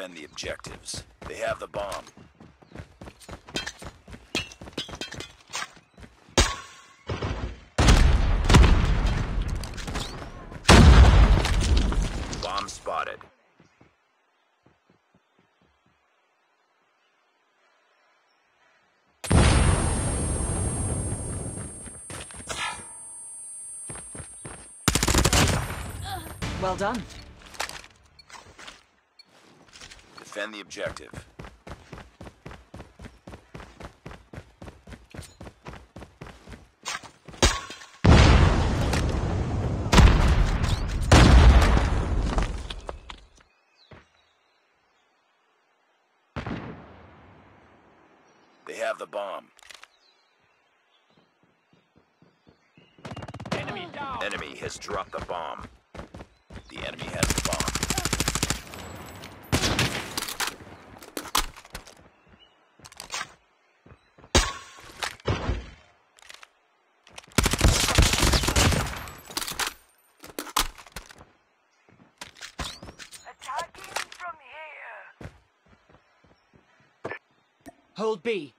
Defend the objectives. They have the bomb. Bomb spotted. Well done. Defend the objective. They have the bomb. Enemy down. Enemy has dropped the bomb. The enemy has the bomb. Hold B.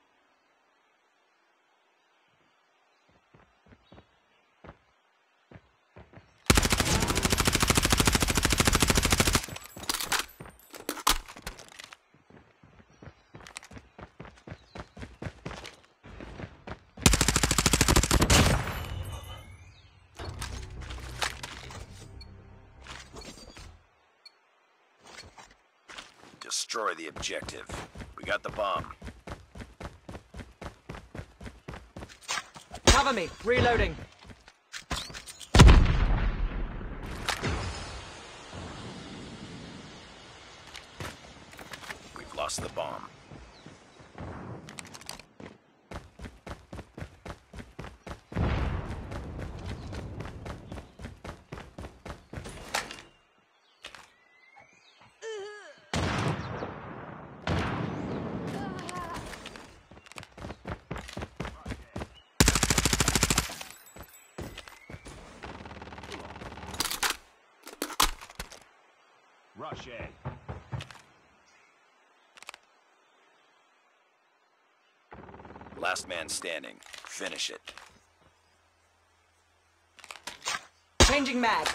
Destroy the objective. We got the bomb. Cover me. Reloading. We've lost the bomb. Rush A. Last man standing. Finish it. Changing mag.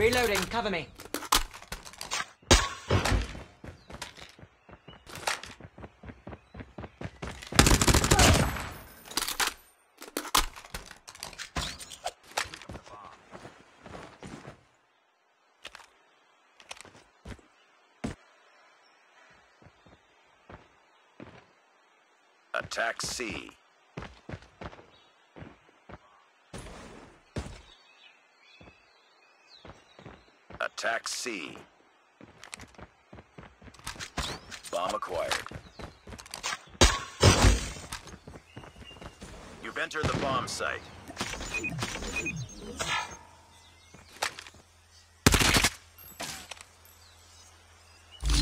Reloading. Cover me. Attack C. Attack C. Bomb acquired. You've entered the bomb site.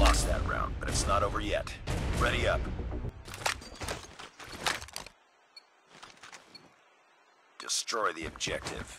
Lost that round, but it's not over yet. Ready up. Destroy the objective.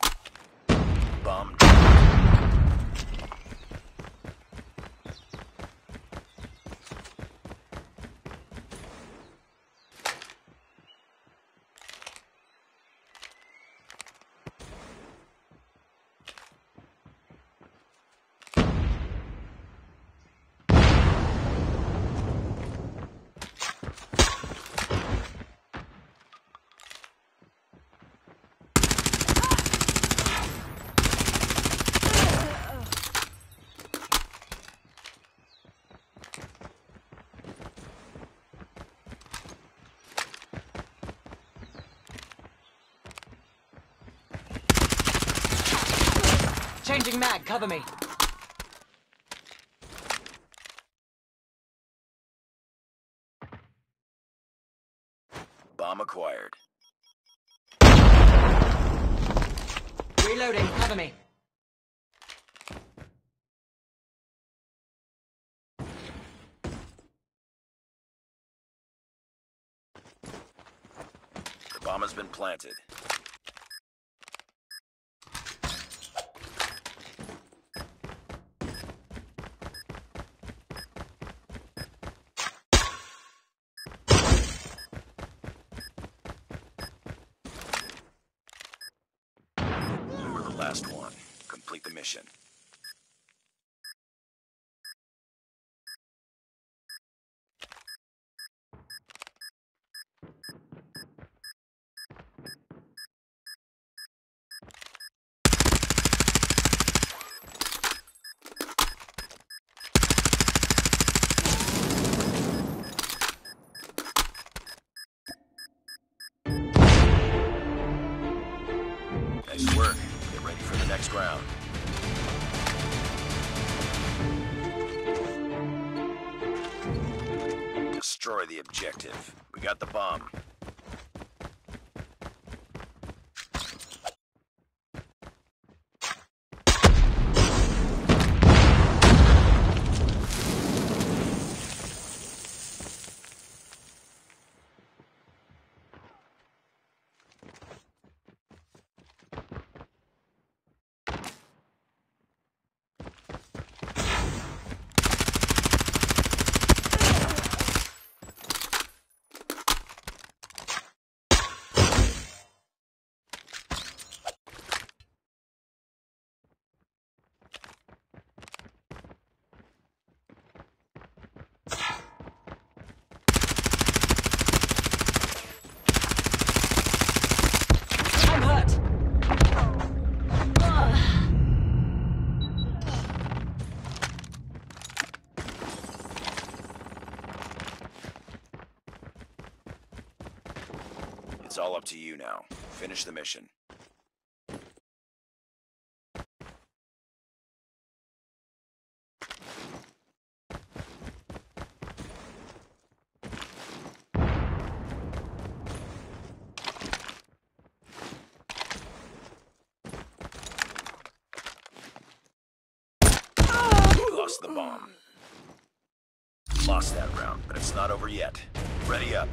Changing mag, cover me. Bomb acquired. Reloading, cover me. The bomb has been planted. You were the last one. Complete Destroy the objective. We got the bomb. Finish the mission. Lost the bomb. Lost that round, but it's not over yet. Ready up.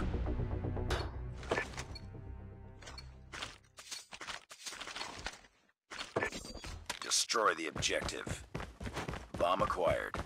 Destroy the objective. Bomb acquired.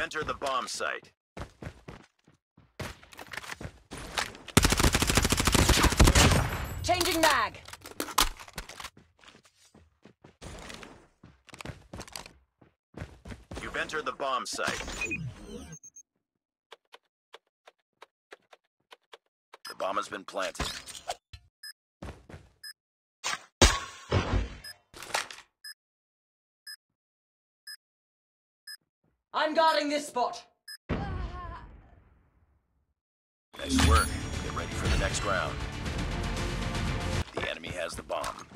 Entered the bomb site. Changing mag. You've entered the bomb site. The bomb has been planted. I'm guarding this spot. Nice work. Get ready for the next round. The enemy has the bomb.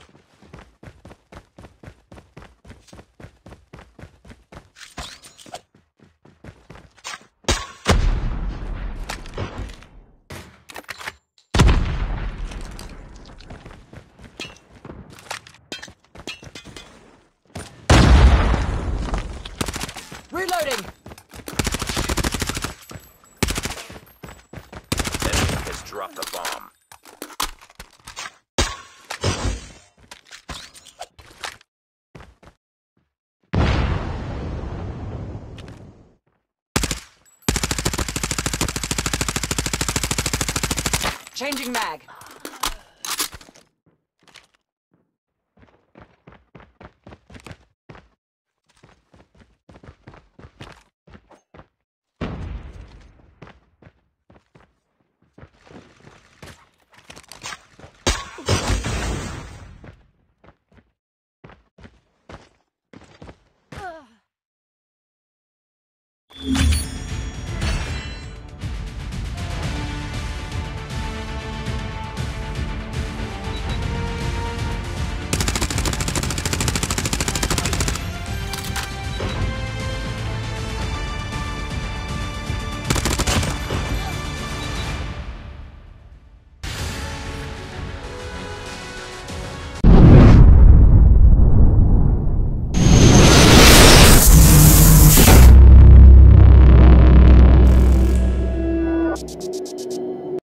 Reloading. Enemy has dropped a bomb. Changing mag.